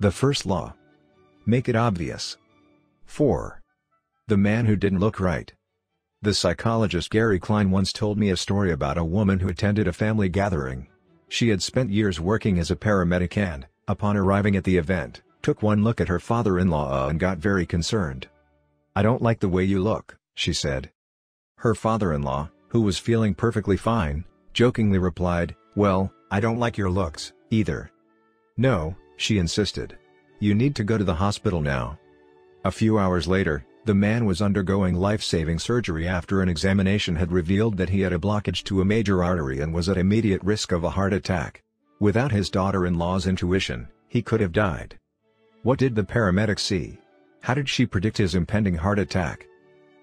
The first law. Make it obvious. 4. The man who didn't look right. The psychologist Gary Klein once told me a story about a woman who attended a family gathering. She had spent years working as a paramedic and, upon arriving at the event, took one look at her father-in-law uh, and got very concerned. I don't like the way you look, she said. Her father-in-law, who was feeling perfectly fine, jokingly replied, well, I don't like your looks, either. No, she insisted. You need to go to the hospital now. A few hours later, the man was undergoing life-saving surgery after an examination had revealed that he had a blockage to a major artery and was at immediate risk of a heart attack. Without his daughter-in-law's intuition, he could have died. What did the paramedic see? How did she predict his impending heart attack?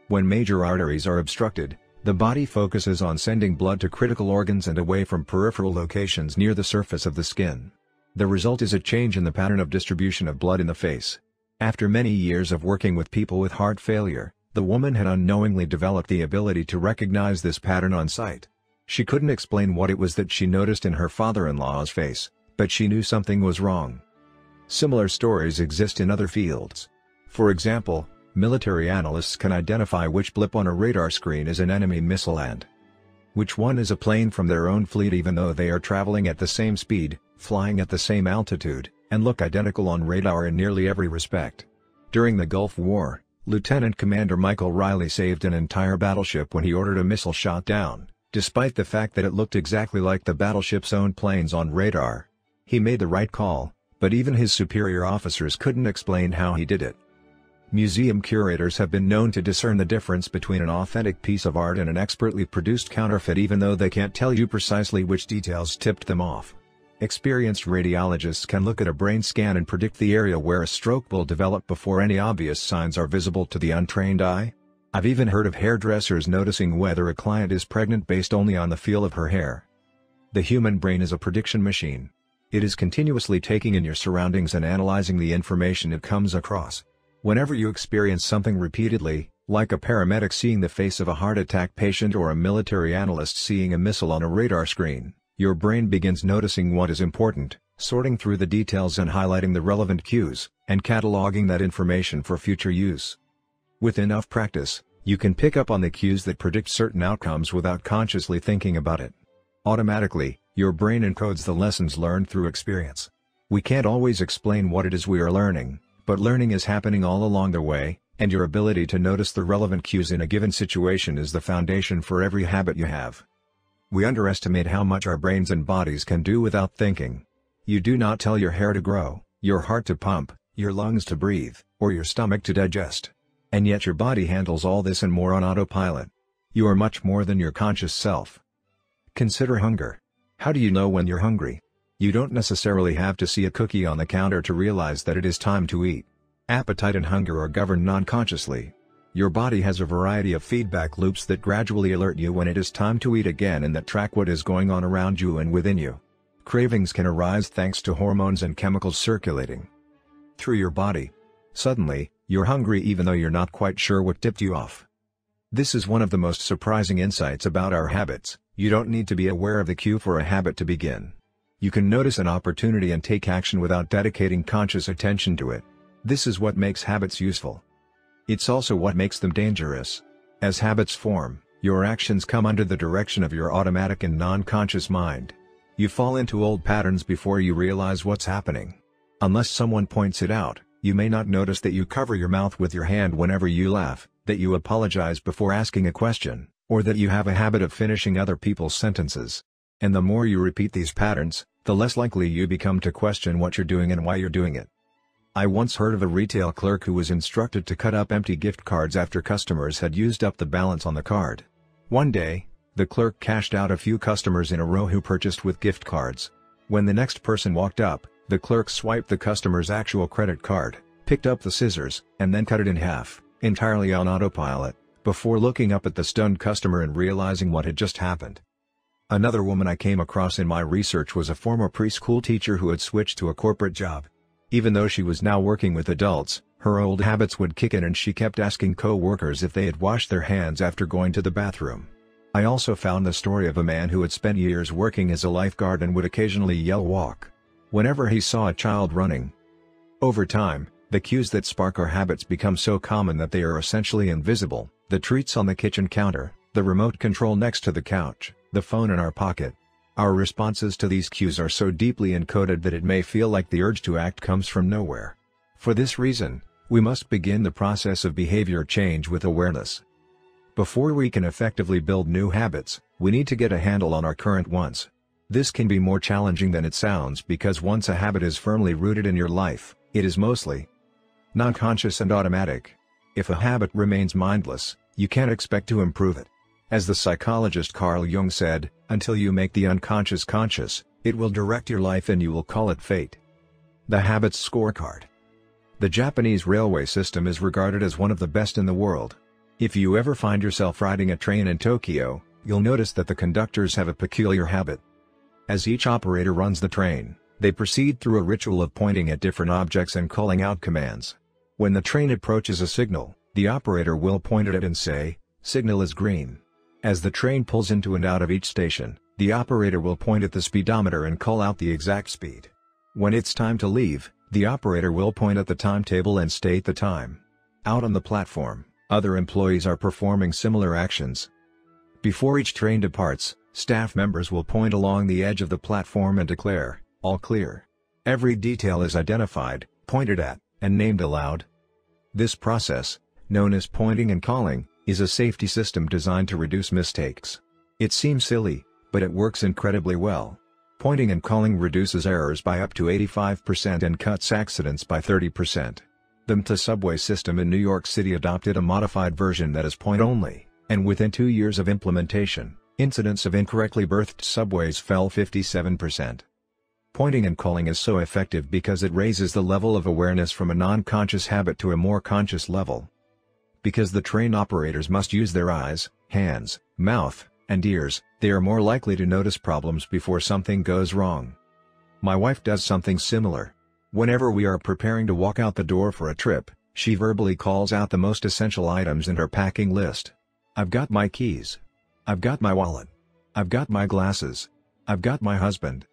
When major arteries are obstructed, the body focuses on sending blood to critical organs and away from peripheral locations near the surface of the skin. The result is a change in the pattern of distribution of blood in the face. After many years of working with people with heart failure, the woman had unknowingly developed the ability to recognize this pattern on sight. She couldn't explain what it was that she noticed in her father-in-law's face, but she knew something was wrong. Similar stories exist in other fields. For example, military analysts can identify which blip on a radar screen is an enemy missile and which one is a plane from their own fleet even though they are traveling at the same speed, flying at the same altitude, and look identical on radar in nearly every respect. During the Gulf War, Lieutenant Commander Michael Riley saved an entire battleship when he ordered a missile shot down, despite the fact that it looked exactly like the battleship's own planes on radar. He made the right call, but even his superior officers couldn't explain how he did it. Museum curators have been known to discern the difference between an authentic piece of art and an expertly produced counterfeit even though they can't tell you precisely which details tipped them off. Experienced radiologists can look at a brain scan and predict the area where a stroke will develop before any obvious signs are visible to the untrained eye. I've even heard of hairdressers noticing whether a client is pregnant based only on the feel of her hair. The human brain is a prediction machine. It is continuously taking in your surroundings and analyzing the information it comes across. Whenever you experience something repeatedly, like a paramedic seeing the face of a heart attack patient or a military analyst seeing a missile on a radar screen, your brain begins noticing what is important, sorting through the details and highlighting the relevant cues, and cataloging that information for future use. With enough practice, you can pick up on the cues that predict certain outcomes without consciously thinking about it. Automatically, your brain encodes the lessons learned through experience. We can't always explain what it is we are learning, but learning is happening all along the way, and your ability to notice the relevant cues in a given situation is the foundation for every habit you have. We underestimate how much our brains and bodies can do without thinking. You do not tell your hair to grow, your heart to pump, your lungs to breathe, or your stomach to digest. And yet your body handles all this and more on autopilot. You are much more than your conscious self. Consider hunger. How do you know when you're hungry? You don't necessarily have to see a cookie on the counter to realize that it is time to eat. Appetite and hunger are governed non-consciously. Your body has a variety of feedback loops that gradually alert you when it is time to eat again and that track what is going on around you and within you. Cravings can arise thanks to hormones and chemicals circulating through your body. Suddenly, you're hungry even though you're not quite sure what tipped you off. This is one of the most surprising insights about our habits, you don't need to be aware of the cue for a habit to begin. You can notice an opportunity and take action without dedicating conscious attention to it. This is what makes habits useful. It's also what makes them dangerous. As habits form, your actions come under the direction of your automatic and non-conscious mind. You fall into old patterns before you realize what's happening. Unless someone points it out, you may not notice that you cover your mouth with your hand whenever you laugh, that you apologize before asking a question, or that you have a habit of finishing other people's sentences. And the more you repeat these patterns, the less likely you become to question what you're doing and why you're doing it. I once heard of a retail clerk who was instructed to cut up empty gift cards after customers had used up the balance on the card. One day, the clerk cashed out a few customers in a row who purchased with gift cards. When the next person walked up, the clerk swiped the customer's actual credit card, picked up the scissors, and then cut it in half, entirely on autopilot, before looking up at the stunned customer and realizing what had just happened. Another woman I came across in my research was a former preschool teacher who had switched to a corporate job. Even though she was now working with adults, her old habits would kick in and she kept asking co-workers if they had washed their hands after going to the bathroom. I also found the story of a man who had spent years working as a lifeguard and would occasionally yell walk. Whenever he saw a child running. Over time, the cues that spark our habits become so common that they are essentially invisible, the treats on the kitchen counter, the remote control next to the couch, the phone in our pocket. Our responses to these cues are so deeply encoded that it may feel like the urge to act comes from nowhere. For this reason, we must begin the process of behavior change with awareness. Before we can effectively build new habits, we need to get a handle on our current ones. This can be more challenging than it sounds because once a habit is firmly rooted in your life, it is mostly non-conscious and automatic. If a habit remains mindless, you can't expect to improve it. As the psychologist Carl Jung said, until you make the unconscious conscious, it will direct your life and you will call it fate. The Habits Scorecard The Japanese railway system is regarded as one of the best in the world. If you ever find yourself riding a train in Tokyo, you'll notice that the conductors have a peculiar habit. As each operator runs the train, they proceed through a ritual of pointing at different objects and calling out commands. When the train approaches a signal, the operator will point at it and say, signal is green. As the train pulls into and out of each station, the operator will point at the speedometer and call out the exact speed. When it's time to leave, the operator will point at the timetable and state the time. Out on the platform, other employees are performing similar actions. Before each train departs, staff members will point along the edge of the platform and declare, all clear. Every detail is identified, pointed at, and named aloud. This process, known as pointing and calling, is a safety system designed to reduce mistakes. It seems silly, but it works incredibly well. Pointing and calling reduces errors by up to 85% and cuts accidents by 30%. The MTA subway system in New York City adopted a modified version that is point-only, and within two years of implementation, incidents of incorrectly berthed subways fell 57%. Pointing and calling is so effective because it raises the level of awareness from a non-conscious habit to a more conscious level. Because the train operators must use their eyes, hands, mouth, and ears, they are more likely to notice problems before something goes wrong. My wife does something similar. Whenever we are preparing to walk out the door for a trip, she verbally calls out the most essential items in her packing list. I've got my keys. I've got my wallet. I've got my glasses. I've got my husband.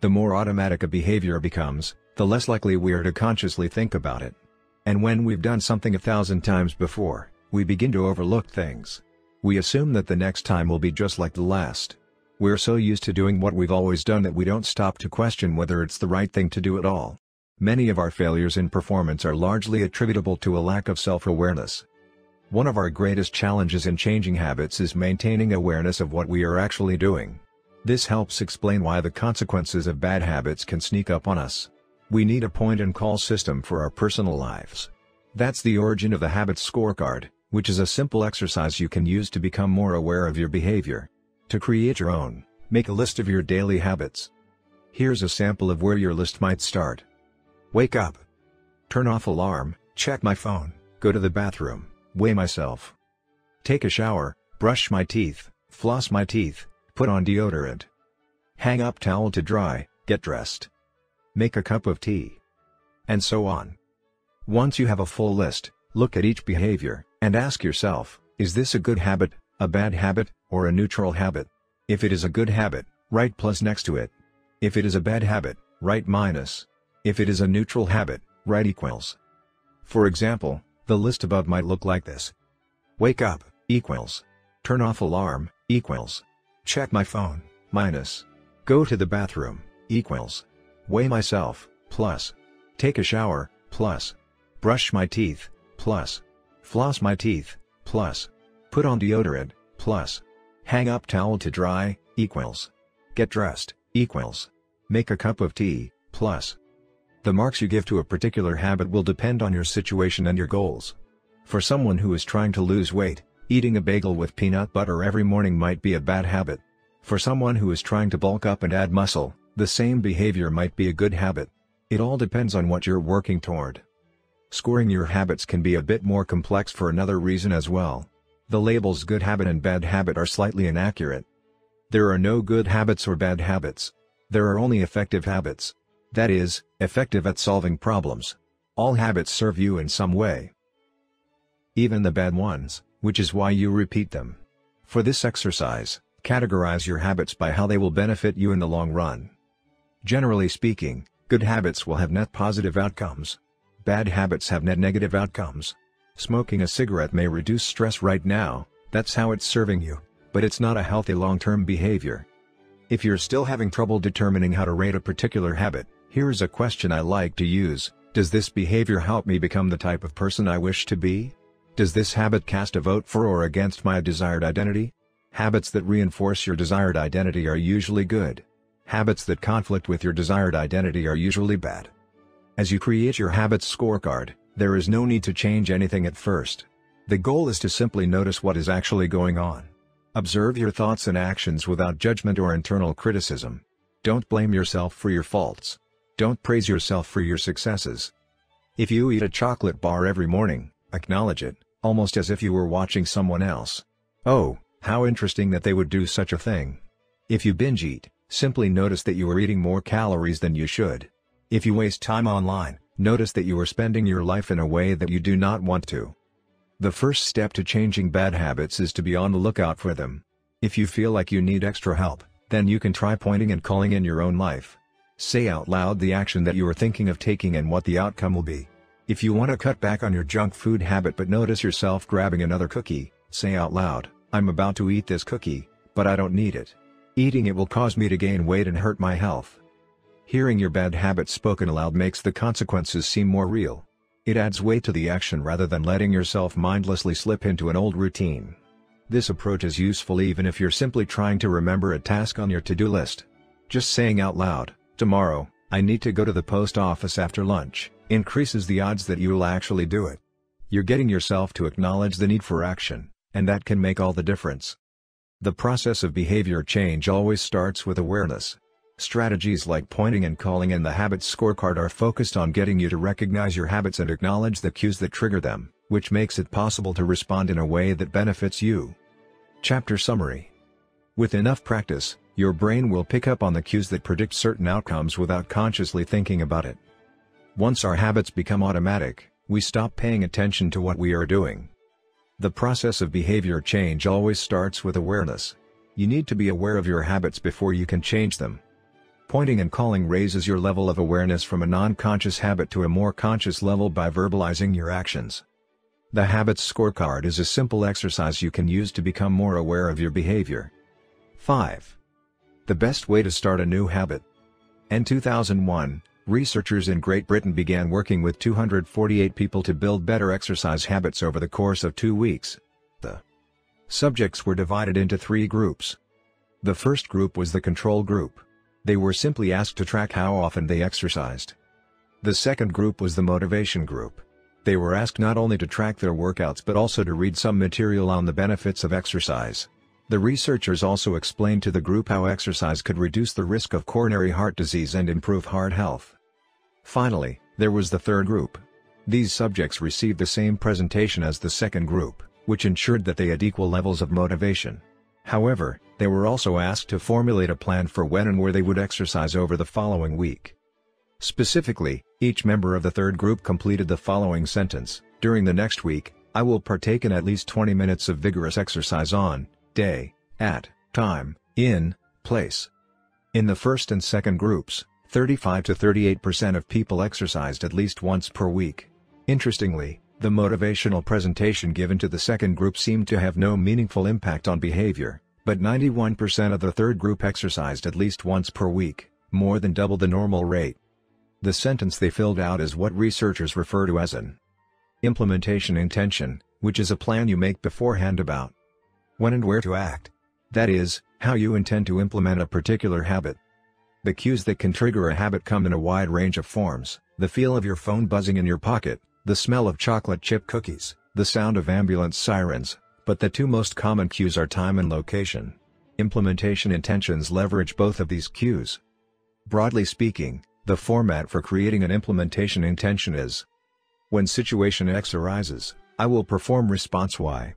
The more automatic a behavior becomes, the less likely we are to consciously think about it. And when we've done something a thousand times before, we begin to overlook things. We assume that the next time will be just like the last. We're so used to doing what we've always done that we don't stop to question whether it's the right thing to do at all. Many of our failures in performance are largely attributable to a lack of self-awareness. One of our greatest challenges in changing habits is maintaining awareness of what we are actually doing. This helps explain why the consequences of bad habits can sneak up on us. We need a point and call system for our personal lives. That's the origin of the Habits Scorecard, which is a simple exercise you can use to become more aware of your behavior. To create your own, make a list of your daily habits. Here's a sample of where your list might start. Wake up. Turn off alarm, check my phone, go to the bathroom, weigh myself. Take a shower, brush my teeth, floss my teeth, put on deodorant. Hang up towel to dry, get dressed make a cup of tea, and so on. Once you have a full list, look at each behavior, and ask yourself, is this a good habit, a bad habit, or a neutral habit? If it is a good habit, write plus next to it. If it is a bad habit, write minus. If it is a neutral habit, write equals. For example, the list above might look like this. Wake up, equals. Turn off alarm, equals. Check my phone, minus. Go to the bathroom, equals. Weigh myself, plus. Take a shower, plus. Brush my teeth, plus. Floss my teeth, plus. Put on deodorant, plus. Hang up towel to dry, equals. Get dressed, equals. Make a cup of tea, plus. The marks you give to a particular habit will depend on your situation and your goals. For someone who is trying to lose weight, eating a bagel with peanut butter every morning might be a bad habit. For someone who is trying to bulk up and add muscle, the same behavior might be a good habit. It all depends on what you're working toward. Scoring your habits can be a bit more complex for another reason as well. The labels good habit and bad habit are slightly inaccurate. There are no good habits or bad habits. There are only effective habits. That is, effective at solving problems. All habits serve you in some way. Even the bad ones, which is why you repeat them. For this exercise, categorize your habits by how they will benefit you in the long run. Generally speaking, Good habits will have net positive outcomes. Bad habits have net negative outcomes. Smoking a cigarette may reduce stress right now, that's how it's serving you, but it's not a healthy long-term behavior. If you're still having trouble determining how to rate a particular habit, here's a question I like to use, does this behavior help me become the type of person I wish to be? Does this habit cast a vote for or against my desired identity? Habits that reinforce your desired identity are usually good. Habits that conflict with your desired identity are usually bad. As you create your habits scorecard, there is no need to change anything at first. The goal is to simply notice what is actually going on. Observe your thoughts and actions without judgment or internal criticism. Don't blame yourself for your faults. Don't praise yourself for your successes. If you eat a chocolate bar every morning, acknowledge it, almost as if you were watching someone else. Oh, how interesting that they would do such a thing. If you binge eat, simply notice that you are eating more calories than you should. If you waste time online, notice that you are spending your life in a way that you do not want to. The first step to changing bad habits is to be on the lookout for them. If you feel like you need extra help, then you can try pointing and calling in your own life. Say out loud the action that you are thinking of taking and what the outcome will be. If you want to cut back on your junk food habit but notice yourself grabbing another cookie, say out loud, I'm about to eat this cookie, but I don't need it. Eating it will cause me to gain weight and hurt my health. Hearing your bad habits spoken aloud makes the consequences seem more real. It adds weight to the action rather than letting yourself mindlessly slip into an old routine. This approach is useful even if you're simply trying to remember a task on your to-do list. Just saying out loud, Tomorrow, I need to go to the post office after lunch, increases the odds that you will actually do it. You're getting yourself to acknowledge the need for action, and that can make all the difference. The process of behavior change always starts with awareness. Strategies like pointing and calling in the habits scorecard are focused on getting you to recognize your habits and acknowledge the cues that trigger them, which makes it possible to respond in a way that benefits you. Chapter Summary With enough practice, your brain will pick up on the cues that predict certain outcomes without consciously thinking about it. Once our habits become automatic, we stop paying attention to what we are doing. The process of behavior change always starts with awareness. You need to be aware of your habits before you can change them. Pointing and calling raises your level of awareness from a non-conscious habit to a more conscious level by verbalizing your actions. The Habits Scorecard is a simple exercise you can use to become more aware of your behavior. 5. The best way to start a new habit. In 2001, researchers in Great Britain began working with 248 people to build better exercise habits over the course of two weeks. The subjects were divided into three groups. The first group was the control group. They were simply asked to track how often they exercised. The second group was the motivation group. They were asked not only to track their workouts but also to read some material on the benefits of exercise. The researchers also explained to the group how exercise could reduce the risk of coronary heart disease and improve heart health. Finally, there was the third group. These subjects received the same presentation as the second group, which ensured that they had equal levels of motivation. However, they were also asked to formulate a plan for when and where they would exercise over the following week. Specifically, each member of the third group completed the following sentence, during the next week, I will partake in at least 20 minutes of vigorous exercise on, day, at, time, in, place. In the first and second groups, 35 to 38% of people exercised at least once per week. Interestingly, the motivational presentation given to the second group seemed to have no meaningful impact on behavior, but 91% of the third group exercised at least once per week, more than double the normal rate. The sentence they filled out is what researchers refer to as an implementation intention, which is a plan you make beforehand about when and where to act. That is, how you intend to implement a particular habit. The cues that can trigger a habit come in a wide range of forms, the feel of your phone buzzing in your pocket, the smell of chocolate chip cookies, the sound of ambulance sirens, but the two most common cues are time and location. Implementation intentions leverage both of these cues. Broadly speaking, the format for creating an implementation intention is When situation X arises, I will perform response Y.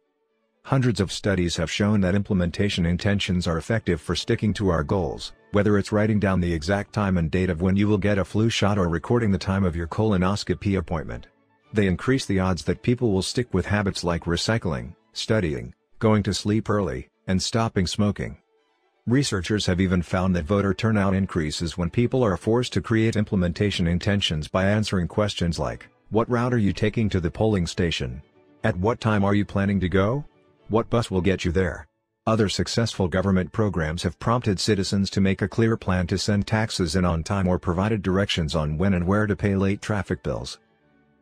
Hundreds of studies have shown that implementation intentions are effective for sticking to our goals, whether it's writing down the exact time and date of when you will get a flu shot or recording the time of your colonoscopy appointment. They increase the odds that people will stick with habits like recycling, studying, going to sleep early, and stopping smoking. Researchers have even found that voter turnout increases when people are forced to create implementation intentions by answering questions like, what route are you taking to the polling station? At what time are you planning to go? What bus will get you there? Other successful government programs have prompted citizens to make a clear plan to send taxes in on time or provided directions on when and where to pay late traffic bills.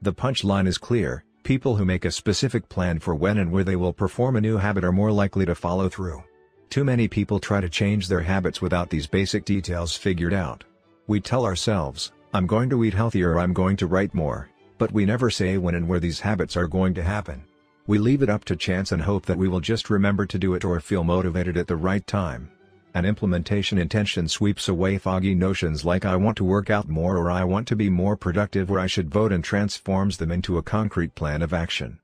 The punchline is clear, people who make a specific plan for when and where they will perform a new habit are more likely to follow through. Too many people try to change their habits without these basic details figured out. We tell ourselves, I'm going to eat healthier I'm going to write more, but we never say when and where these habits are going to happen. We leave it up to chance and hope that we will just remember to do it or feel motivated at the right time. An implementation intention sweeps away foggy notions like I want to work out more or I want to be more productive or I should vote and transforms them into a concrete plan of action.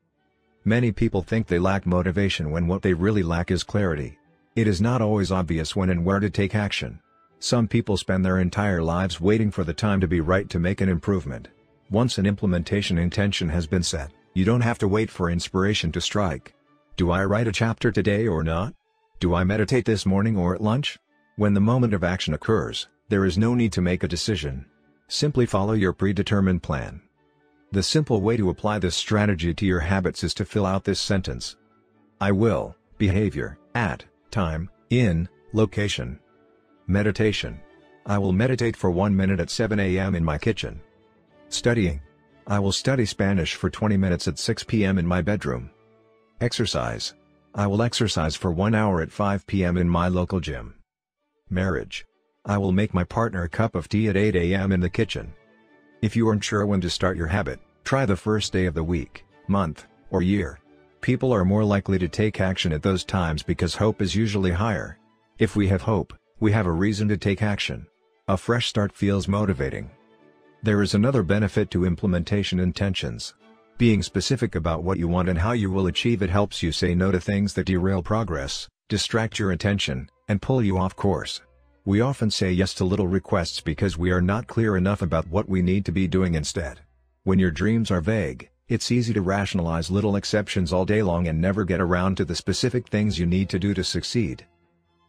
Many people think they lack motivation when what they really lack is clarity. It is not always obvious when and where to take action. Some people spend their entire lives waiting for the time to be right to make an improvement. Once an implementation intention has been set, you don't have to wait for inspiration to strike. Do I write a chapter today or not? Do I meditate this morning or at lunch? When the moment of action occurs, there is no need to make a decision. Simply follow your predetermined plan. The simple way to apply this strategy to your habits is to fill out this sentence. I will, behavior, at, time, in, location. Meditation. I will meditate for one minute at 7 a.m. in my kitchen. Studying. I will study Spanish for 20 minutes at 6 p.m. in my bedroom. Exercise. I will exercise for 1 hour at 5 p.m. in my local gym. Marriage. I will make my partner a cup of tea at 8 a.m. in the kitchen. If you aren't sure when to start your habit, try the first day of the week, month, or year. People are more likely to take action at those times because hope is usually higher. If we have hope, we have a reason to take action. A fresh start feels motivating. There is another benefit to implementation intentions. Being specific about what you want and how you will achieve it helps you say no to things that derail progress, distract your attention, and pull you off course. We often say yes to little requests because we are not clear enough about what we need to be doing instead. When your dreams are vague, it's easy to rationalize little exceptions all day long and never get around to the specific things you need to do to succeed.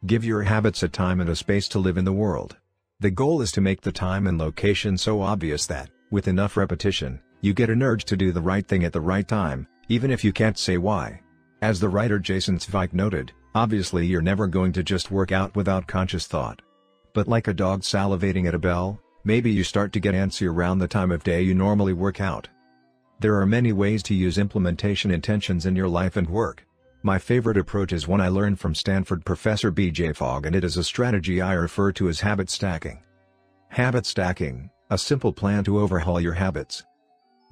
Give your habits a time and a space to live in the world. The goal is to make the time and location so obvious that, with enough repetition, you get an urge to do the right thing at the right time, even if you can't say why. As the writer Jason Zweig noted, obviously you're never going to just work out without conscious thought. But like a dog salivating at a bell, maybe you start to get antsy around the time of day you normally work out. There are many ways to use implementation intentions in your life and work. My favorite approach is one I learned from Stanford professor B.J. Fogg and it is a strategy I refer to as habit stacking. Habit stacking, a simple plan to overhaul your habits.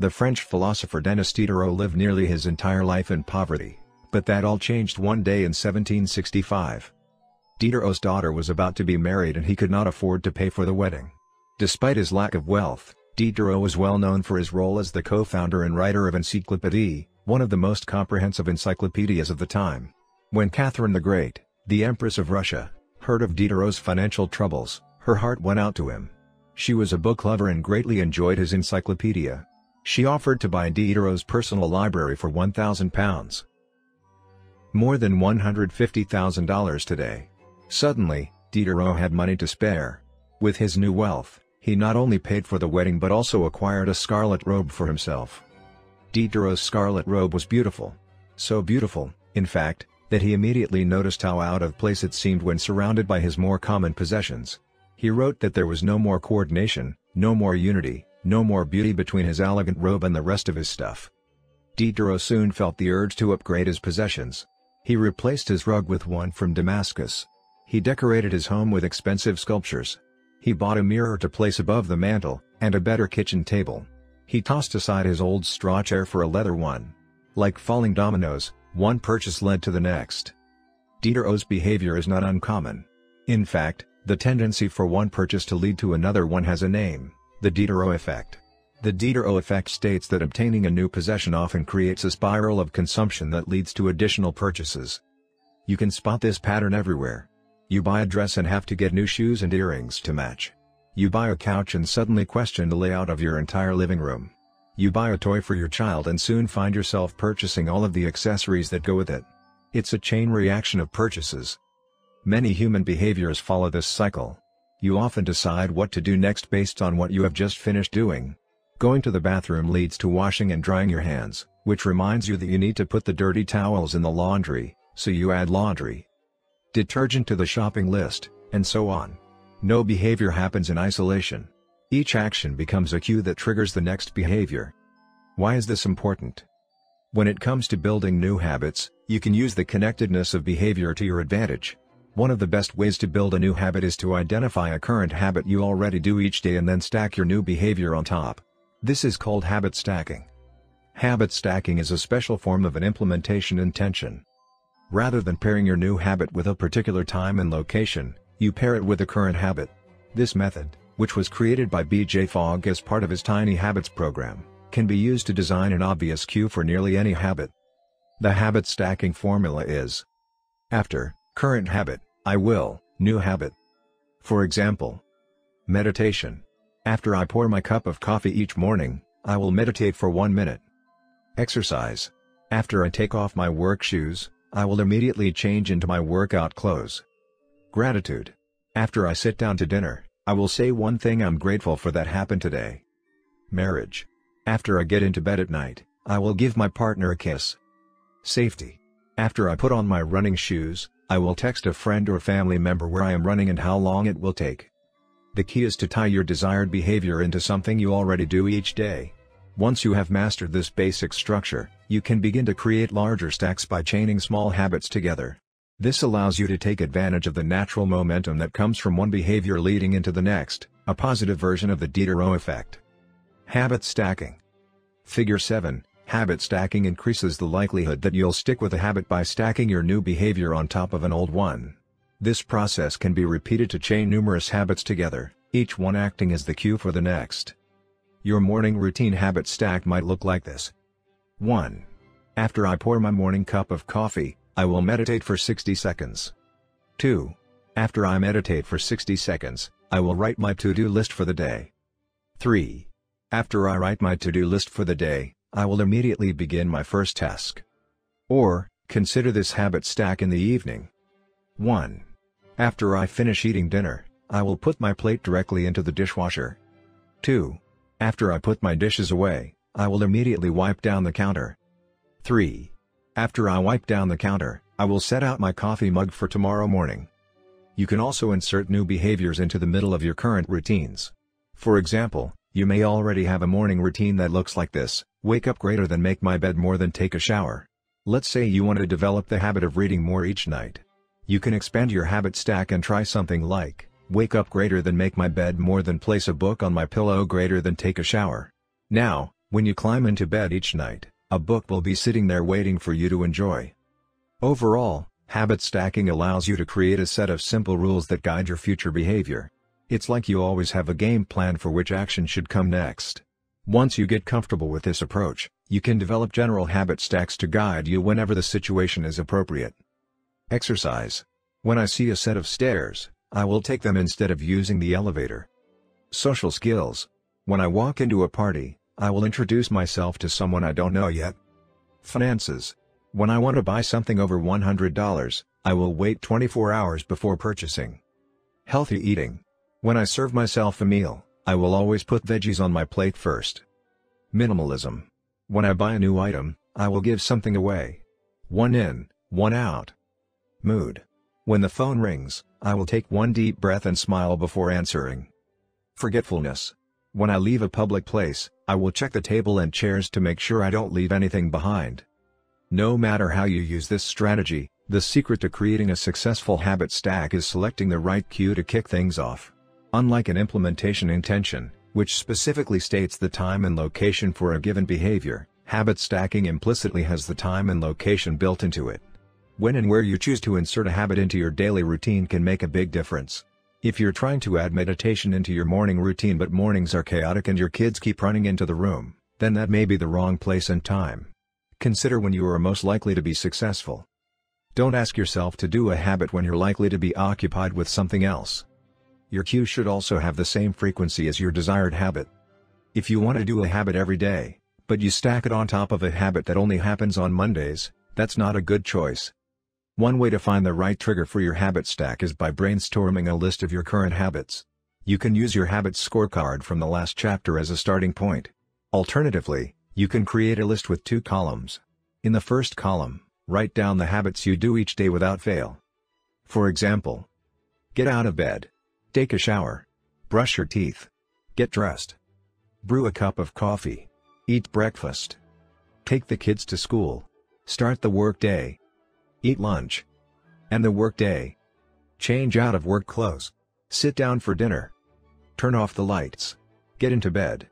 The French philosopher Denis Diderot lived nearly his entire life in poverty, but that all changed one day in 1765. Diderot's daughter was about to be married and he could not afford to pay for the wedding. Despite his lack of wealth, Diderot was well known for his role as the co-founder and writer of Encyclopédie, one of the most comprehensive encyclopedias of the time. When Catherine the Great, the Empress of Russia, heard of Diderot's financial troubles, her heart went out to him. She was a book lover and greatly enjoyed his encyclopedia. She offered to buy Diderot's personal library for £1,000. More than $150,000 today. Suddenly, Diderot had money to spare. With his new wealth, he not only paid for the wedding but also acquired a scarlet robe for himself. Diderot's scarlet robe was beautiful. So beautiful, in fact, that he immediately noticed how out of place it seemed when surrounded by his more common possessions. He wrote that there was no more coordination, no more unity, no more beauty between his elegant robe and the rest of his stuff. Diderot soon felt the urge to upgrade his possessions. He replaced his rug with one from Damascus. He decorated his home with expensive sculptures. He bought a mirror to place above the mantel, and a better kitchen table. He tossed aside his old straw chair for a leather one. Like falling dominoes, one purchase led to the next. Diderot's behavior is not uncommon. In fact, the tendency for one purchase to lead to another one has a name, the Diderot effect. The Diderot effect states that obtaining a new possession often creates a spiral of consumption that leads to additional purchases. You can spot this pattern everywhere. You buy a dress and have to get new shoes and earrings to match. You buy a couch and suddenly question the layout of your entire living room. You buy a toy for your child and soon find yourself purchasing all of the accessories that go with it. It's a chain reaction of purchases. Many human behaviors follow this cycle. You often decide what to do next based on what you have just finished doing. Going to the bathroom leads to washing and drying your hands, which reminds you that you need to put the dirty towels in the laundry, so you add laundry. Detergent to the shopping list, and so on. No behavior happens in isolation. Each action becomes a cue that triggers the next behavior. Why is this important? When it comes to building new habits, you can use the connectedness of behavior to your advantage. One of the best ways to build a new habit is to identify a current habit you already do each day and then stack your new behavior on top. This is called habit stacking. Habit stacking is a special form of an implementation intention. Rather than pairing your new habit with a particular time and location, you pair it with a current habit. This method, which was created by BJ Fogg as part of his Tiny Habits program, can be used to design an obvious cue for nearly any habit. The habit stacking formula is After, current habit, I will, new habit. For example, meditation. After I pour my cup of coffee each morning, I will meditate for one minute. Exercise. After I take off my work shoes, I will immediately change into my workout clothes. Gratitude. After I sit down to dinner, I will say one thing I'm grateful for that happened today. Marriage. After I get into bed at night, I will give my partner a kiss. Safety. After I put on my running shoes, I will text a friend or family member where I am running and how long it will take. The key is to tie your desired behavior into something you already do each day. Once you have mastered this basic structure, you can begin to create larger stacks by chaining small habits together. This allows you to take advantage of the natural momentum that comes from one behavior leading into the next, a positive version of the Diderot effect. Habit stacking. Figure 7 Habit stacking increases the likelihood that you'll stick with a habit by stacking your new behavior on top of an old one. This process can be repeated to chain numerous habits together, each one acting as the cue for the next. Your morning routine habit stack might look like this. 1. After I pour my morning cup of coffee, I will meditate for 60 seconds. 2. After I meditate for 60 seconds, I will write my to-do list for the day. 3. After I write my to-do list for the day, I will immediately begin my first task. Or, consider this habit stack in the evening. 1. After I finish eating dinner, I will put my plate directly into the dishwasher. 2. After I put my dishes away, I will immediately wipe down the counter. 3. After I wipe down the counter, I will set out my coffee mug for tomorrow morning. You can also insert new behaviors into the middle of your current routines. For example, you may already have a morning routine that looks like this, wake up greater than make my bed more than take a shower. Let's say you want to develop the habit of reading more each night. You can expand your habit stack and try something like, wake up greater than make my bed more than place a book on my pillow greater than take a shower. Now, when you climb into bed each night, a book will be sitting there waiting for you to enjoy. Overall, habit stacking allows you to create a set of simple rules that guide your future behavior. It's like you always have a game plan for which action should come next. Once you get comfortable with this approach, you can develop general habit stacks to guide you whenever the situation is appropriate. Exercise. When I see a set of stairs, I will take them instead of using the elevator. Social skills. When I walk into a party, I will introduce myself to someone I don't know yet. Finances. When I want to buy something over $100, I will wait 24 hours before purchasing. Healthy eating. When I serve myself a meal, I will always put veggies on my plate first. Minimalism. When I buy a new item, I will give something away. One in, one out. Mood. When the phone rings, I will take one deep breath and smile before answering. Forgetfulness. When I leave a public place, I will check the table and chairs to make sure I don't leave anything behind. No matter how you use this strategy, the secret to creating a successful habit stack is selecting the right cue to kick things off. Unlike an implementation intention, which specifically states the time and location for a given behavior, habit stacking implicitly has the time and location built into it. When and where you choose to insert a habit into your daily routine can make a big difference. If you're trying to add meditation into your morning routine but mornings are chaotic and your kids keep running into the room, then that may be the wrong place and time. Consider when you are most likely to be successful. Don't ask yourself to do a habit when you're likely to be occupied with something else. Your cue should also have the same frequency as your desired habit. If you want to do a habit every day, but you stack it on top of a habit that only happens on Mondays, that's not a good choice. One way to find the right trigger for your habit stack is by brainstorming a list of your current habits. You can use your habits scorecard from the last chapter as a starting point. Alternatively, you can create a list with two columns. In the first column, write down the habits you do each day without fail. For example, get out of bed, take a shower, brush your teeth, get dressed, brew a cup of coffee, eat breakfast, take the kids to school, start the work day, Eat lunch. And the workday. Change out of work clothes. Sit down for dinner. Turn off the lights. Get into bed.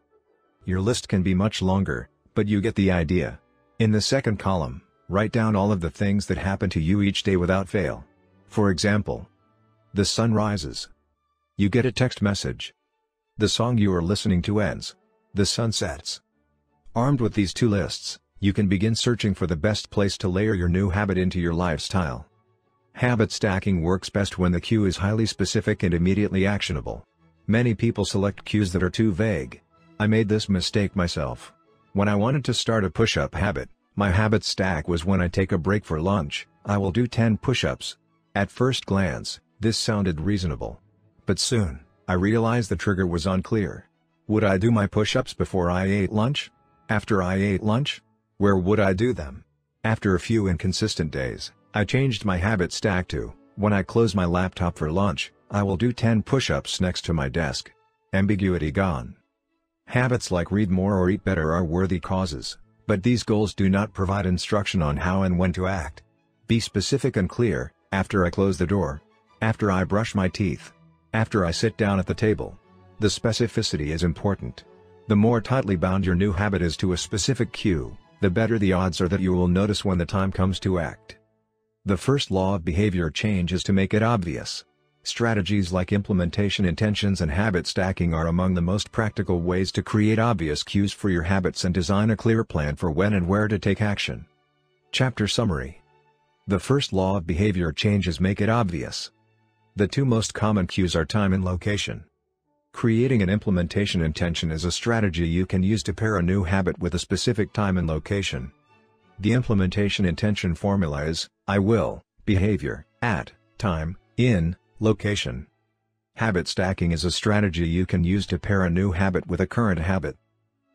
Your list can be much longer, but you get the idea. In the second column, write down all of the things that happen to you each day without fail. For example, the sun rises. You get a text message. The song you are listening to ends. The sun sets. Armed with these two lists, you can begin searching for the best place to layer your new habit into your lifestyle. Habit stacking works best when the cue is highly specific and immediately actionable. Many people select cues that are too vague. I made this mistake myself. When I wanted to start a push-up habit, my habit stack was when I take a break for lunch, I will do 10 push-ups. At first glance, this sounded reasonable. But soon, I realized the trigger was unclear. Would I do my push-ups before I ate lunch? After I ate lunch? Where would I do them? After a few inconsistent days, I changed my habit stack to, when I close my laptop for lunch, I will do 10 push-ups next to my desk. Ambiguity gone. Habits like read more or eat better are worthy causes, but these goals do not provide instruction on how and when to act. Be specific and clear, after I close the door. After I brush my teeth. After I sit down at the table. The specificity is important. The more tightly bound your new habit is to a specific cue, the better the odds are that you will notice when the time comes to act. The first law of behavior change is to make it obvious. Strategies like implementation intentions and habit stacking are among the most practical ways to create obvious cues for your habits and design a clear plan for when and where to take action. Chapter Summary The first law of behavior change is make it obvious. The two most common cues are time and location. Creating an implementation intention is a strategy you can use to pair a new habit with a specific time and location. The implementation intention formula is, I will, behavior, at, time, in, location. Habit stacking is a strategy you can use to pair a new habit with a current habit.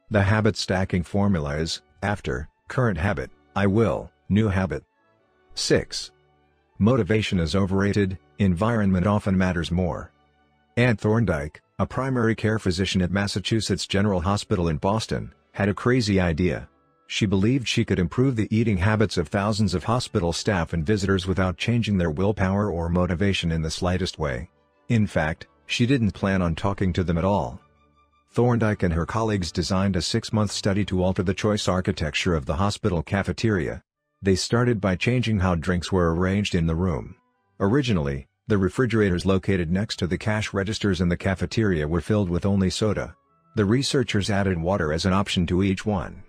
The habit stacking formula is, after, current habit, I will, new habit. 6. Motivation is overrated, environment often matters more. Anne Thorndike, a primary care physician at Massachusetts General Hospital in Boston, had a crazy idea. She believed she could improve the eating habits of thousands of hospital staff and visitors without changing their willpower or motivation in the slightest way. In fact, she didn't plan on talking to them at all. Thorndike and her colleagues designed a six-month study to alter the choice architecture of the hospital cafeteria. They started by changing how drinks were arranged in the room. Originally, the refrigerators located next to the cash registers in the cafeteria were filled with only soda. The researchers added water as an option to each one.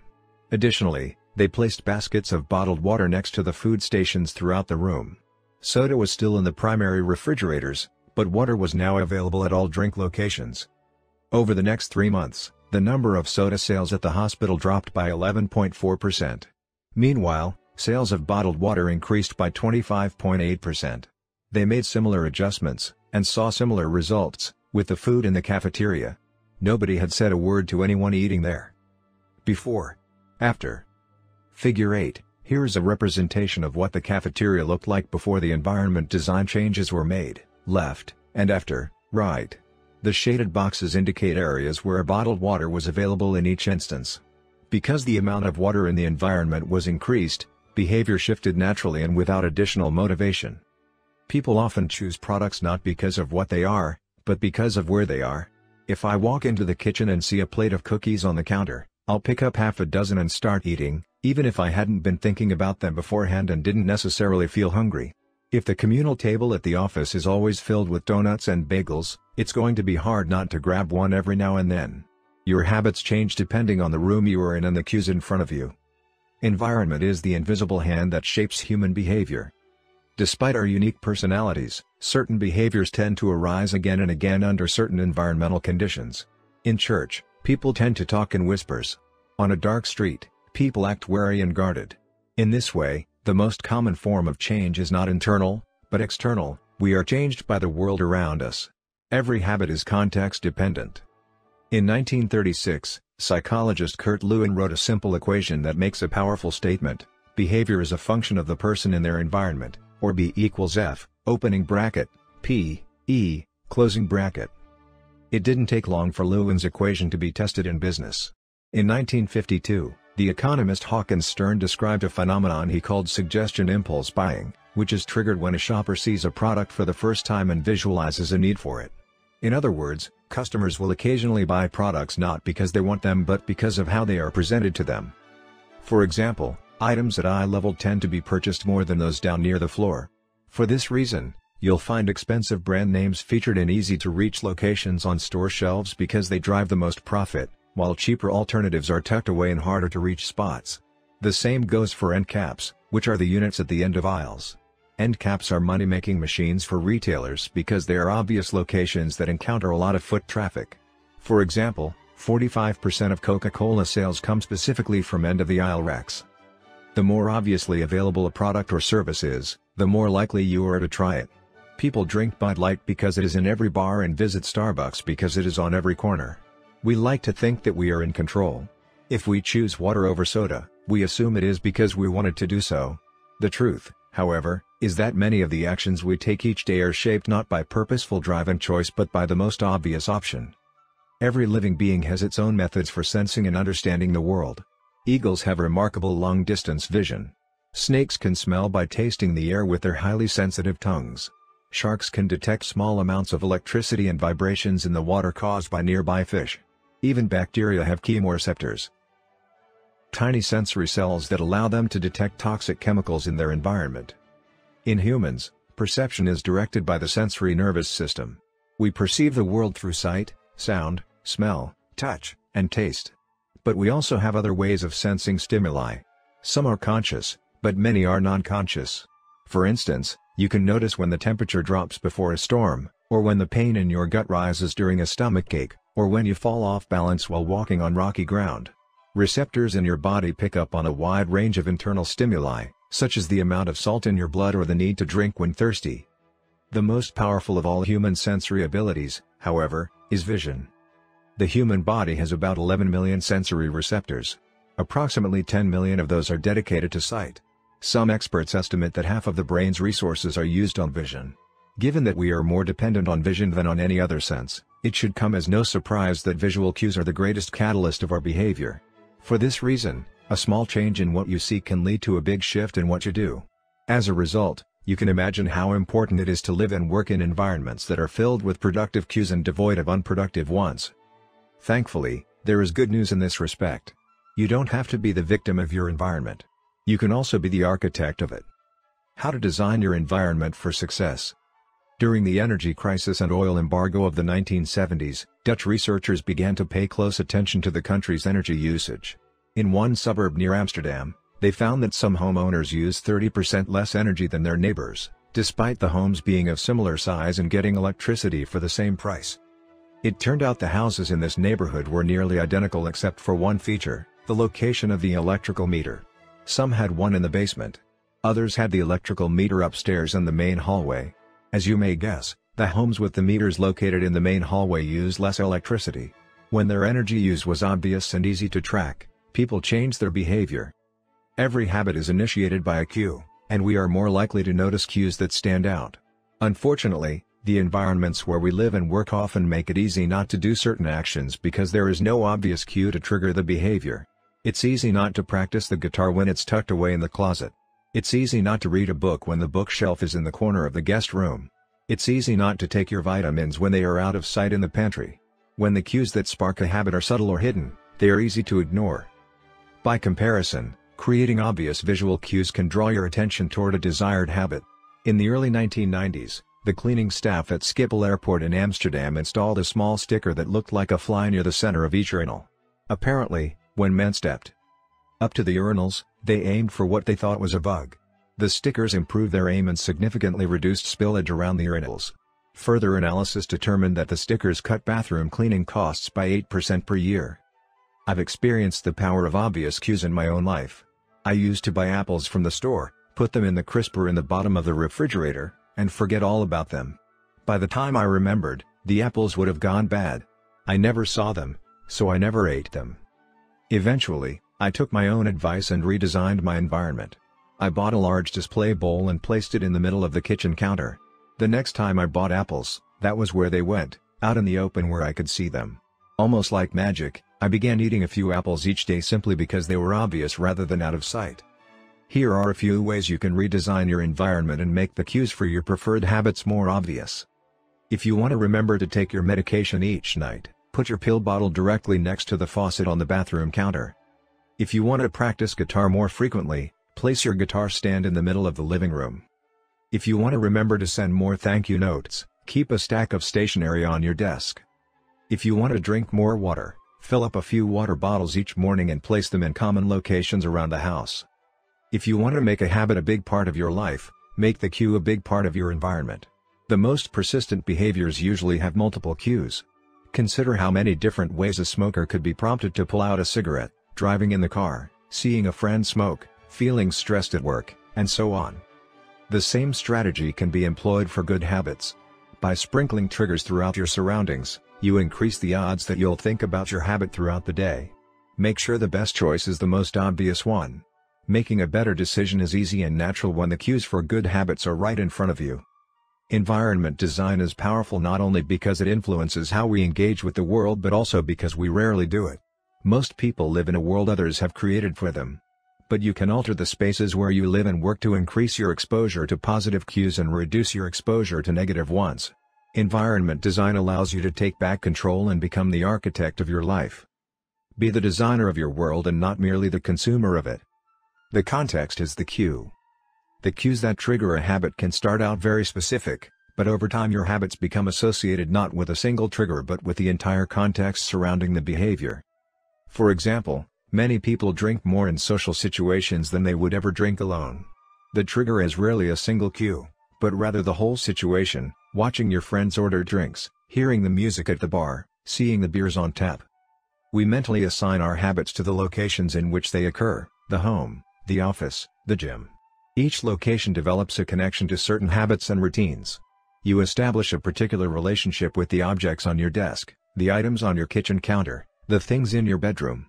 Additionally, they placed baskets of bottled water next to the food stations throughout the room. Soda was still in the primary refrigerators, but water was now available at all drink locations. Over the next three months, the number of soda sales at the hospital dropped by 11.4%. Meanwhile, sales of bottled water increased by 25.8%. They made similar adjustments, and saw similar results, with the food in the cafeteria. Nobody had said a word to anyone eating there. Before. After. Figure 8, here's a representation of what the cafeteria looked like before the environment design changes were made, left, and after, right. The shaded boxes indicate areas where bottled water was available in each instance. Because the amount of water in the environment was increased, behavior shifted naturally and without additional motivation. People often choose products not because of what they are, but because of where they are. If I walk into the kitchen and see a plate of cookies on the counter, I'll pick up half a dozen and start eating, even if I hadn't been thinking about them beforehand and didn't necessarily feel hungry. If the communal table at the office is always filled with donuts and bagels, it's going to be hard not to grab one every now and then. Your habits change depending on the room you are in and the cues in front of you. Environment is the invisible hand that shapes human behavior. Despite our unique personalities, certain behaviors tend to arise again and again under certain environmental conditions. In church, people tend to talk in whispers. On a dark street, people act wary and guarded. In this way, The most common form of change is not internal, but external, we are changed by the world around us. Every habit is context dependent. In 1936, psychologist Kurt Lewin wrote a simple equation that makes a powerful statement, behavior is a function of the person in their environment, or B equals F, opening bracket, P, E, closing bracket. It didn't take long for Lewin's equation to be tested in business. In 1952, the economist Hawkins Stern described a phenomenon he called suggestion impulse buying, which is triggered when a shopper sees a product for the first time and visualizes a need for it. In other words, customers will occasionally buy products not because they want them but because of how they are presented to them. For example, items at eye level tend to be purchased more than those down near the floor. For this reason, you'll find expensive brand names featured in easy-to-reach locations on store shelves because they drive the most profit while cheaper alternatives are tucked away in harder-to-reach spots. The same goes for end caps, which are the units at the end of aisles. End caps are money-making machines for retailers because they are obvious locations that encounter a lot of foot traffic. For example, 45% of Coca-Cola sales come specifically from end-of-the-aisle racks. The more obviously available a product or service is, the more likely you are to try it. People drink Bud Light because it is in every bar and visit Starbucks because it is on every corner. We like to think that we are in control. If we choose water over soda, we assume it is because we wanted to do so. The truth, however, is that many of the actions we take each day are shaped not by purposeful drive and choice but by the most obvious option. Every living being has its own methods for sensing and understanding the world. Eagles have remarkable long-distance vision. Snakes can smell by tasting the air with their highly sensitive tongues. Sharks can detect small amounts of electricity and vibrations in the water caused by nearby fish. Even bacteria have chemoreceptors. Tiny sensory cells that allow them to detect toxic chemicals in their environment. In humans, perception is directed by the sensory nervous system. We perceive the world through sight, sound, smell, touch, and taste. But we also have other ways of sensing stimuli. Some are conscious, but many are non-conscious. For instance, you can notice when the temperature drops before a storm, or when the pain in your gut rises during a stomach ache or when you fall off balance while walking on rocky ground. Receptors in your body pick up on a wide range of internal stimuli, such as the amount of salt in your blood or the need to drink when thirsty. The most powerful of all human sensory abilities, however, is vision. The human body has about 11 million sensory receptors. Approximately 10 million of those are dedicated to sight. Some experts estimate that half of the brain's resources are used on vision. Given that we are more dependent on vision than on any other sense, it should come as no surprise that visual cues are the greatest catalyst of our behavior. For this reason, a small change in what you see can lead to a big shift in what you do. As a result, you can imagine how important it is to live and work in environments that are filled with productive cues and devoid of unproductive ones. Thankfully, there is good news in this respect. You don't have to be the victim of your environment. You can also be the architect of it. How to design your environment for success. During the energy crisis and oil embargo of the 1970s, Dutch researchers began to pay close attention to the country's energy usage. In one suburb near Amsterdam, they found that some homeowners use 30% less energy than their neighbors, despite the homes being of similar size and getting electricity for the same price. It turned out the houses in this neighborhood were nearly identical except for one feature, the location of the electrical meter. Some had one in the basement. Others had the electrical meter upstairs in the main hallway, as you may guess, the homes with the meters located in the main hallway use less electricity. When their energy use was obvious and easy to track, people changed their behavior. Every habit is initiated by a cue, and we are more likely to notice cues that stand out. Unfortunately, the environments where we live and work often make it easy not to do certain actions because there is no obvious cue to trigger the behavior. It's easy not to practice the guitar when it's tucked away in the closet. It's easy not to read a book when the bookshelf is in the corner of the guest room. It's easy not to take your vitamins when they are out of sight in the pantry. When the cues that spark a habit are subtle or hidden, they are easy to ignore. By comparison, creating obvious visual cues can draw your attention toward a desired habit. In the early 1990s, the cleaning staff at Schiphol Airport in Amsterdam installed a small sticker that looked like a fly near the center of each urinal. Apparently, when men stepped up to the urinals, they aimed for what they thought was a bug. The stickers improved their aim and significantly reduced spillage around the urinals. Further analysis determined that the stickers cut bathroom cleaning costs by 8% per year. I've experienced the power of obvious cues in my own life. I used to buy apples from the store, put them in the crisper in the bottom of the refrigerator, and forget all about them. By the time I remembered, the apples would have gone bad. I never saw them, so I never ate them. Eventually, I took my own advice and redesigned my environment. I bought a large display bowl and placed it in the middle of the kitchen counter. The next time I bought apples, that was where they went, out in the open where I could see them. Almost like magic, I began eating a few apples each day simply because they were obvious rather than out of sight. Here are a few ways you can redesign your environment and make the cues for your preferred habits more obvious. If you want to remember to take your medication each night, put your pill bottle directly next to the faucet on the bathroom counter. If you want to practice guitar more frequently, place your guitar stand in the middle of the living room. If you want to remember to send more thank you notes, keep a stack of stationery on your desk. If you want to drink more water, fill up a few water bottles each morning and place them in common locations around the house. If you want to make a habit a big part of your life, make the cue a big part of your environment. The most persistent behaviors usually have multiple cues. Consider how many different ways a smoker could be prompted to pull out a cigarette, driving in the car, seeing a friend smoke, feeling stressed at work, and so on. The same strategy can be employed for good habits. By sprinkling triggers throughout your surroundings, you increase the odds that you'll think about your habit throughout the day. Make sure the best choice is the most obvious one. Making a better decision is easy and natural when the cues for good habits are right in front of you. Environment design is powerful not only because it influences how we engage with the world but also because we rarely do it. Most people live in a world others have created for them but you can alter the spaces where you live and work to increase your exposure to positive cues and reduce your exposure to negative ones. Environment design allows you to take back control and become the architect of your life. Be the designer of your world and not merely the consumer of it. The context is the cue. The cues that trigger a habit can start out very specific, but over time your habits become associated not with a single trigger but with the entire context surrounding the behavior. For example, Many people drink more in social situations than they would ever drink alone. The trigger is rarely a single cue, but rather the whole situation, watching your friends order drinks, hearing the music at the bar, seeing the beers on tap. We mentally assign our habits to the locations in which they occur, the home, the office, the gym. Each location develops a connection to certain habits and routines. You establish a particular relationship with the objects on your desk, the items on your kitchen counter, the things in your bedroom,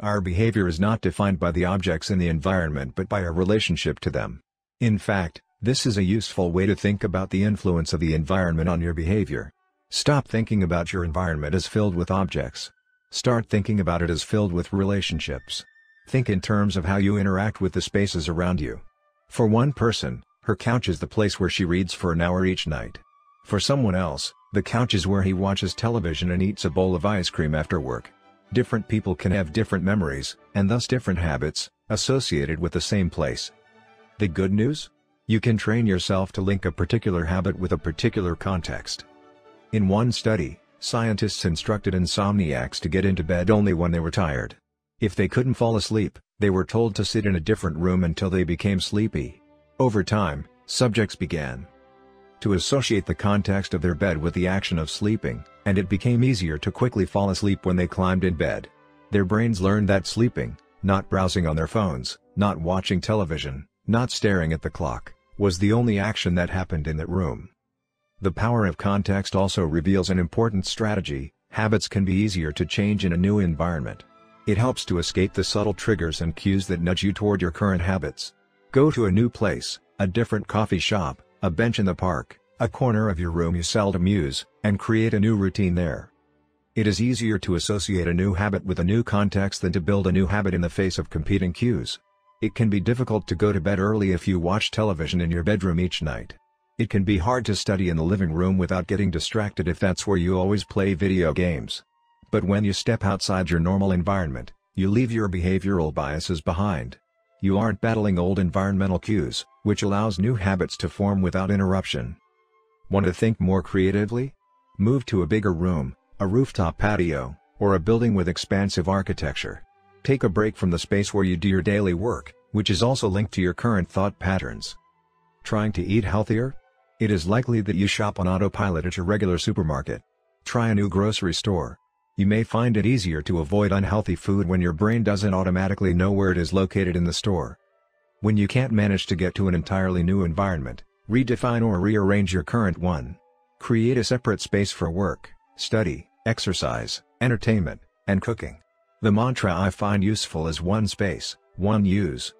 our behavior is not defined by the objects in the environment but by our relationship to them. In fact, this is a useful way to think about the influence of the environment on your behavior. Stop thinking about your environment as filled with objects. Start thinking about it as filled with relationships. Think in terms of how you interact with the spaces around you. For one person, her couch is the place where she reads for an hour each night. For someone else, the couch is where he watches television and eats a bowl of ice cream after work. Different people can have different memories, and thus different habits, associated with the same place. The good news? You can train yourself to link a particular habit with a particular context. In one study, scientists instructed insomniacs to get into bed only when they were tired. If they couldn't fall asleep, they were told to sit in a different room until they became sleepy. Over time, subjects began to associate the context of their bed with the action of sleeping, and it became easier to quickly fall asleep when they climbed in bed. Their brains learned that sleeping, not browsing on their phones, not watching television, not staring at the clock, was the only action that happened in that room. The power of context also reveals an important strategy, habits can be easier to change in a new environment. It helps to escape the subtle triggers and cues that nudge you toward your current habits. Go to a new place, a different coffee shop, a bench in the park, a corner of your room you seldom use, and create a new routine there. It is easier to associate a new habit with a new context than to build a new habit in the face of competing cues. It can be difficult to go to bed early if you watch television in your bedroom each night. It can be hard to study in the living room without getting distracted if that's where you always play video games. But when you step outside your normal environment, you leave your behavioral biases behind. You aren't battling old environmental cues, which allows new habits to form without interruption. Want to think more creatively? Move to a bigger room, a rooftop patio, or a building with expansive architecture. Take a break from the space where you do your daily work, which is also linked to your current thought patterns. Trying to eat healthier? It is likely that you shop on autopilot at your regular supermarket. Try a new grocery store, you may find it easier to avoid unhealthy food when your brain doesn't automatically know where it is located in the store. When you can't manage to get to an entirely new environment, redefine or rearrange your current one. Create a separate space for work, study, exercise, entertainment, and cooking. The mantra I find useful is one space, one use.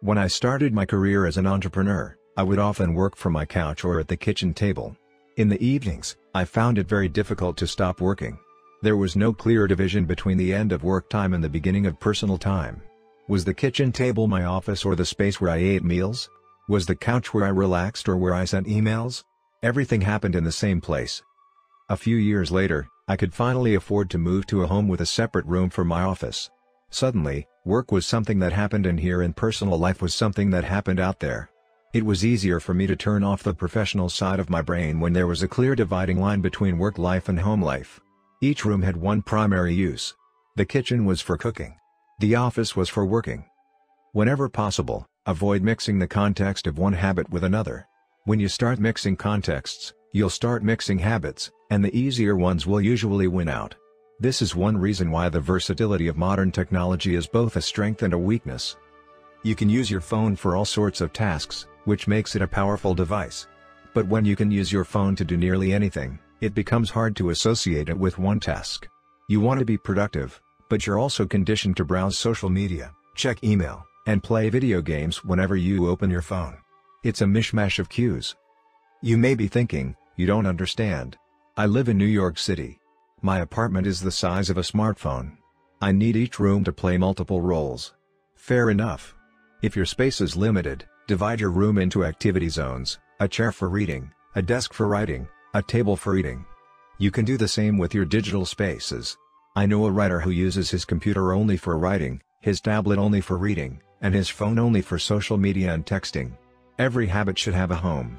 When I started my career as an entrepreneur, I would often work from my couch or at the kitchen table. In the evenings, I found it very difficult to stop working. There was no clear division between the end of work time and the beginning of personal time. Was the kitchen table my office or the space where I ate meals? Was the couch where I relaxed or where I sent emails? Everything happened in the same place. A few years later, I could finally afford to move to a home with a separate room for my office. Suddenly, work was something that happened in here and personal life was something that happened out there. It was easier for me to turn off the professional side of my brain when there was a clear dividing line between work life and home life. Each room had one primary use. The kitchen was for cooking. The office was for working. Whenever possible, avoid mixing the context of one habit with another. When you start mixing contexts, you'll start mixing habits, and the easier ones will usually win out. This is one reason why the versatility of modern technology is both a strength and a weakness. You can use your phone for all sorts of tasks, which makes it a powerful device. But when you can use your phone to do nearly anything, it becomes hard to associate it with one task. You want to be productive, but you're also conditioned to browse social media, check email, and play video games whenever you open your phone. It's a mishmash of cues. You may be thinking, you don't understand. I live in New York City. My apartment is the size of a smartphone. I need each room to play multiple roles. Fair enough. If your space is limited, divide your room into activity zones, a chair for reading, a desk for writing, a table for eating. You can do the same with your digital spaces. I know a writer who uses his computer only for writing, his tablet only for reading, and his phone only for social media and texting. Every habit should have a home.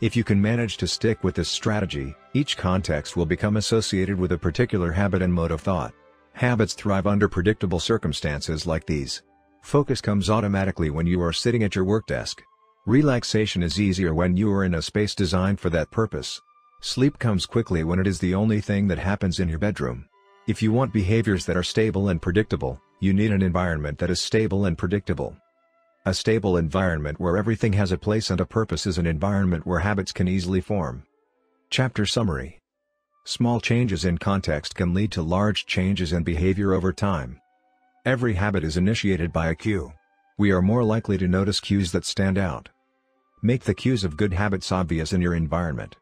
If you can manage to stick with this strategy, each context will become associated with a particular habit and mode of thought. Habits thrive under predictable circumstances like these. Focus comes automatically when you are sitting at your work desk. Relaxation is easier when you are in a space designed for that purpose. Sleep comes quickly when it is the only thing that happens in your bedroom. If you want behaviors that are stable and predictable, you need an environment that is stable and predictable. A stable environment where everything has a place and a purpose is an environment where habits can easily form. Chapter Summary Small changes in context can lead to large changes in behavior over time. Every habit is initiated by a cue. We are more likely to notice cues that stand out. Make the cues of good habits obvious in your environment.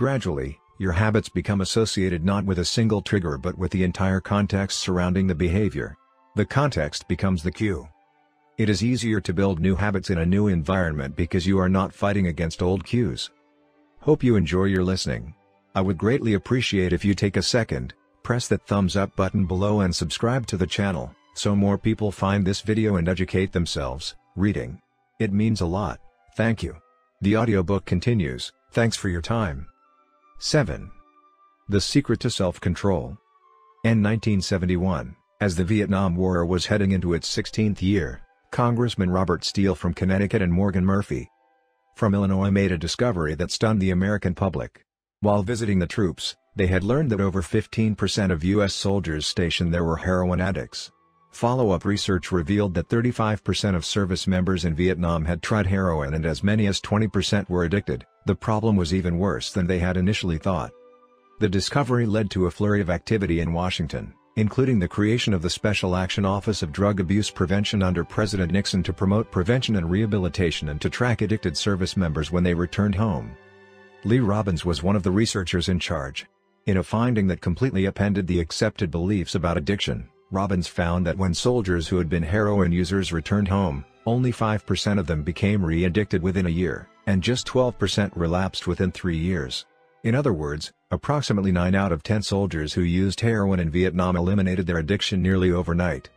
Gradually, your habits become associated not with a single trigger but with the entire context surrounding the behavior. The context becomes the cue. It is easier to build new habits in a new environment because you are not fighting against old cues. Hope you enjoy your listening. I would greatly appreciate if you take a second, press that thumbs up button below and subscribe to the channel, so more people find this video and educate themselves, reading. It means a lot. Thank you. The audiobook continues, thanks for your time. 7. The Secret to Self-Control. In 1971, as the Vietnam War was heading into its 16th year, Congressman Robert Steele from Connecticut and Morgan Murphy from Illinois made a discovery that stunned the American public. While visiting the troops, they had learned that over 15% of U.S. soldiers stationed there were heroin addicts. Follow-up research revealed that 35% of service members in Vietnam had tried heroin and as many as 20% were addicted, the problem was even worse than they had initially thought. The discovery led to a flurry of activity in Washington, including the creation of the Special Action Office of Drug Abuse Prevention under President Nixon to promote prevention and rehabilitation and to track addicted service members when they returned home. Lee Robins was one of the researchers in charge. In a finding that completely upended the accepted beliefs about addiction, Robins found that when soldiers who had been heroin users returned home, only 5% of them became re-addicted within a year, and just 12% relapsed within three years. In other words, approximately 9 out of 10 soldiers who used heroin in Vietnam eliminated their addiction nearly overnight.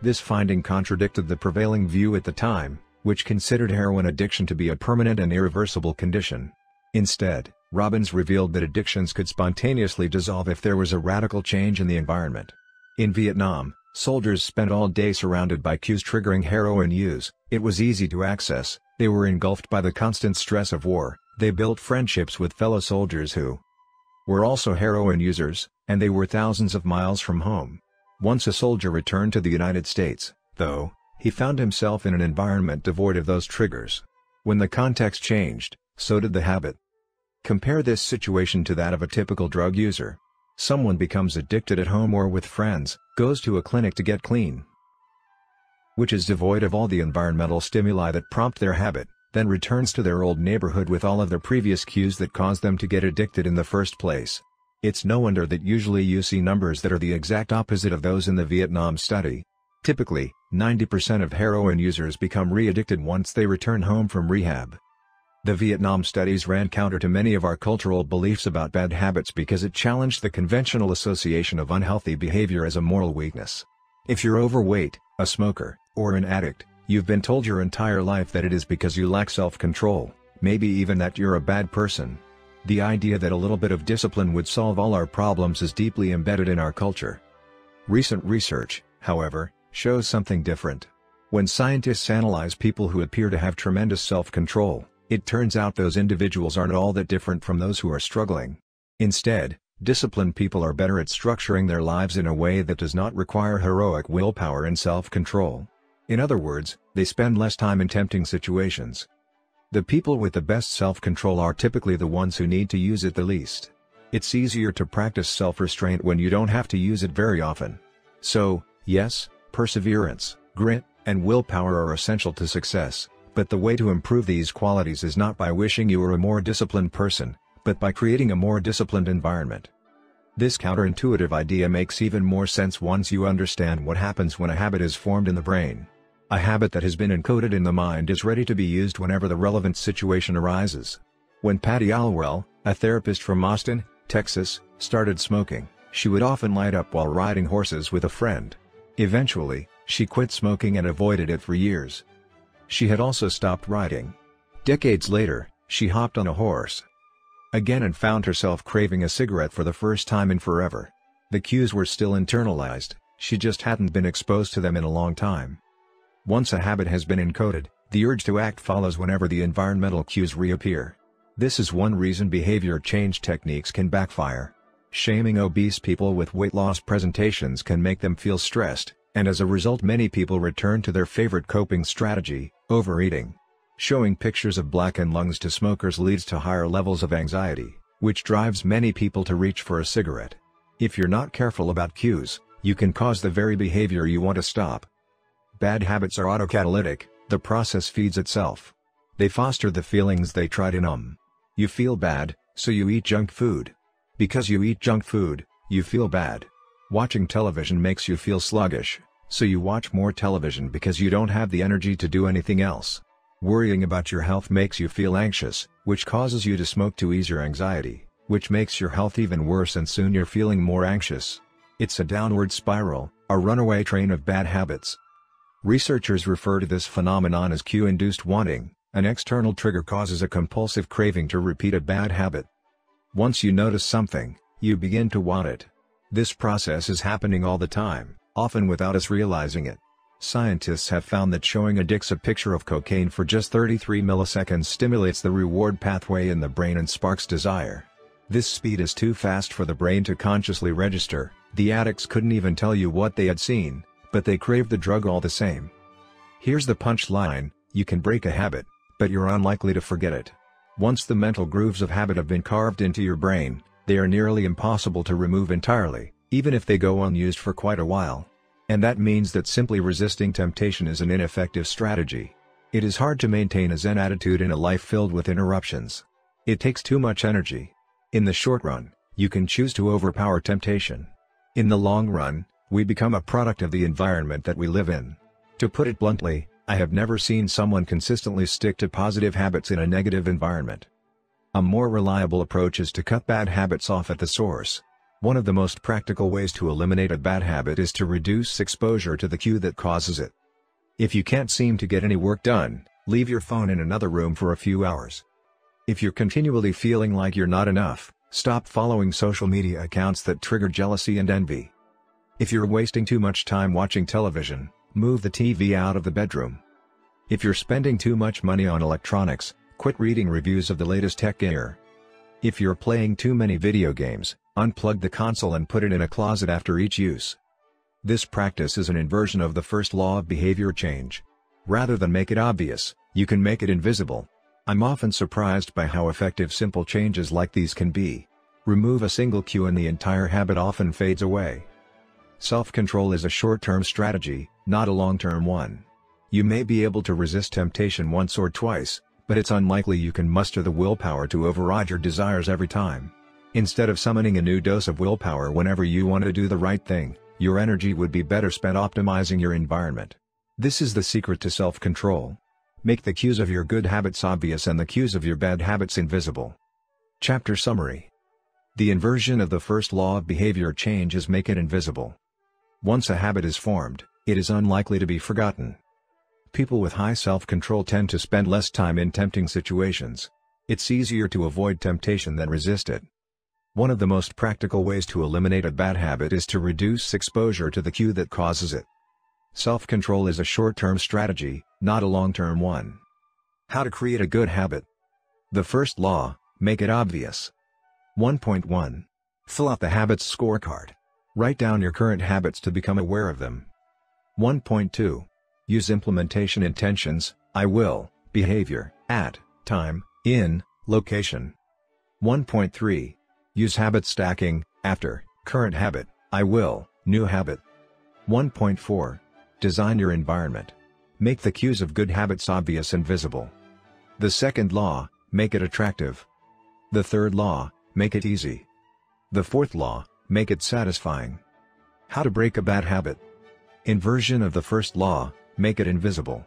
This finding contradicted the prevailing view at the time, which considered heroin addiction to be a permanent and irreversible condition. Instead, Robins revealed that addictions could spontaneously dissolve if there was a radical change in the environment. In Vietnam, soldiers spent all day surrounded by cues triggering heroin use, it was easy to access, they were engulfed by the constant stress of war, they built friendships with fellow soldiers who were also heroin users, and they were thousands of miles from home. Once a soldier returned to the United States, though, He found himself in an environment devoid of those triggers. When the context changed, so did the habit. Compare this situation to that of a typical drug user. Someone becomes addicted at home or with friends, goes to a clinic to get clean, which is devoid of all the environmental stimuli that prompt their habit, then returns to their old neighborhood with all of their previous cues that caused them to get addicted in the first place. It's no wonder that usually you see numbers that are the exact opposite of those in the Vietnam study. Typically, 90% of heroin users become re-addicted once they return home from rehab. The Vietnam studies ran counter to many of our cultural beliefs about bad habits because it challenged the conventional association of unhealthy behavior as a moral weakness. If you're overweight, a smoker, or an addict, you've been told your entire life that it is because you lack self-control, maybe even that you're a bad person. The idea that a little bit of discipline would solve all our problems is deeply embedded in our culture. Recent research, however, shows something different. When scientists analyze people who appear to have tremendous self-control, it turns out those individuals aren't all that different from those who are struggling. Instead, disciplined people are better at structuring their lives in a way that does not require heroic willpower and self-control. In other words, they spend less time in tempting situations. The people with the best self-control are typically the ones who need to use it the least. It's easier to practice self-restraint when you don't have to use it very often. So, yes, perseverance, grit, and willpower are essential to success, but the way to improve these qualities is not by wishing you were a more disciplined person, but by creating a more disciplined environment. This counterintuitive idea makes even more sense once you understand what happens when a habit is formed in the brain. A habit that has been encoded in the mind is ready to be used whenever the relevant situation arises. When Patty Olwell, a therapist from Austin, Texas, started smoking, she would often light up while riding horses with a friend. Eventually, she quit smoking and avoided it for years. She had also stopped riding. Decades later, she hopped on a horse again and found herself craving a cigarette for the first time in forever. The cues were still internalized, she just hadn't been exposed to them in a long time. Once a habit has been encoded, the urge to act follows whenever the environmental cues reappear. This is one reason behavior change techniques can backfire. Shaming obese people with weight loss presentations can make them feel stressed, and as a result many people return to their favorite coping strategy, overeating. Showing pictures of blackened lungs to smokers leads to higher levels of anxiety, which drives many people to reach for a cigarette. If you're not careful about cues, you can cause the very behavior you want to stop. Bad habits are autocatalytic, the process feeds itself. They foster the feelings they try to numb. You feel bad, so you eat junk food. Because you eat junk food, you feel bad. Watching television makes you feel sluggish, so you watch more television because you don't have the energy to do anything else. Worrying about your health makes you feel anxious, which causes you to smoke to ease your anxiety, which makes your health even worse and soon you're feeling more anxious. It's a downward spiral, a runaway train of bad habits. Researchers refer to this phenomenon as cue-induced wanting, an external trigger causes a compulsive craving to repeat a bad habit. Once you notice something, you begin to want it. This process is happening all the time, often without us realizing it. Scientists have found that showing addicts a picture of cocaine for just 33 milliseconds stimulates the reward pathway in the brain and sparks desire. This speed is too fast for the brain to consciously register, the addicts couldn't even tell you what they had seen, but they crave the drug all the same. Here's the punchline, you can break a habit, but you're unlikely to forget it. Once the mental grooves of habit have been carved into your brain, they are nearly impossible to remove entirely, even if they go unused for quite a while. And that means that simply resisting temptation is an ineffective strategy. It is hard to maintain a zen attitude in a life filled with interruptions. It takes too much energy. In the short run, you can choose to overpower temptation. In the long run, we become a product of the environment that we live in. To put it bluntly, I have never seen someone consistently stick to positive habits in a negative environment. A more reliable approach is to cut bad habits off at the source. One of the most practical ways to eliminate a bad habit is to reduce exposure to the cue that causes it. If you can't seem to get any work done, leave your phone in another room for a few hours. If you're continually feeling like you're not enough, stop following social media accounts that trigger jealousy and envy. If you're wasting too much time watching television, move the TV out of the bedroom. If you're spending too much money on electronics, quit reading reviews of the latest tech gear. If you're playing too many video games, unplug the console and put it in a closet after each use. This practice is an inversion of the first law of behavior change. Rather than make it obvious, you can make it invisible. I'm often surprised by how effective simple changes like these can be. Remove a single cue and the entire habit often fades away. Self-control is a short-term strategy, not a long-term one. You may be able to resist temptation once or twice, but it's unlikely you can muster the willpower to override your desires every time. Instead of summoning a new dose of willpower whenever you want to do the right thing, your energy would be better spent optimizing your environment. This is the secret to self-control. Make the cues of your good habits obvious and the cues of your bad habits invisible. Chapter Summary The inversion of the first law of behavior change is make it invisible. Once a habit is formed, it is unlikely to be forgotten. People with high self-control tend to spend less time in tempting situations. It's easier to avoid temptation than resist it. One of the most practical ways to eliminate a bad habit is to reduce exposure to the cue that causes it. Self-control is a short-term strategy, not a long-term one. How to create a good habit. The first law, make it obvious. 1.1. Fill out the habits scorecard. Write down your current habits to become aware of them. 1.2. Use implementation intentions, I will, behavior, at, time, in, location. 1.3. Use habit stacking, after, current habit, I will, new habit. 1.4. Design your environment. Make the cues of good habits obvious and visible. The second law, make it attractive. The third law, make it easy. The fourth law, make it satisfying. How to break a bad habit. Inversion of the first law, Make it invisible.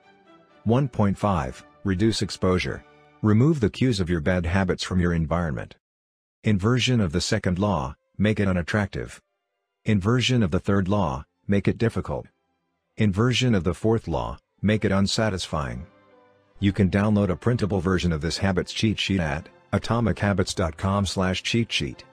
1.5 Reduce exposure. Remove the cues of your bad habits from your environment. Inversion of the second law, make it unattractive. Inversion of the third law, make it difficult. Inversion of the fourth law, make it unsatisfying. You can download a printable version of this habits cheat sheet at atomichabits.com cheat sheet.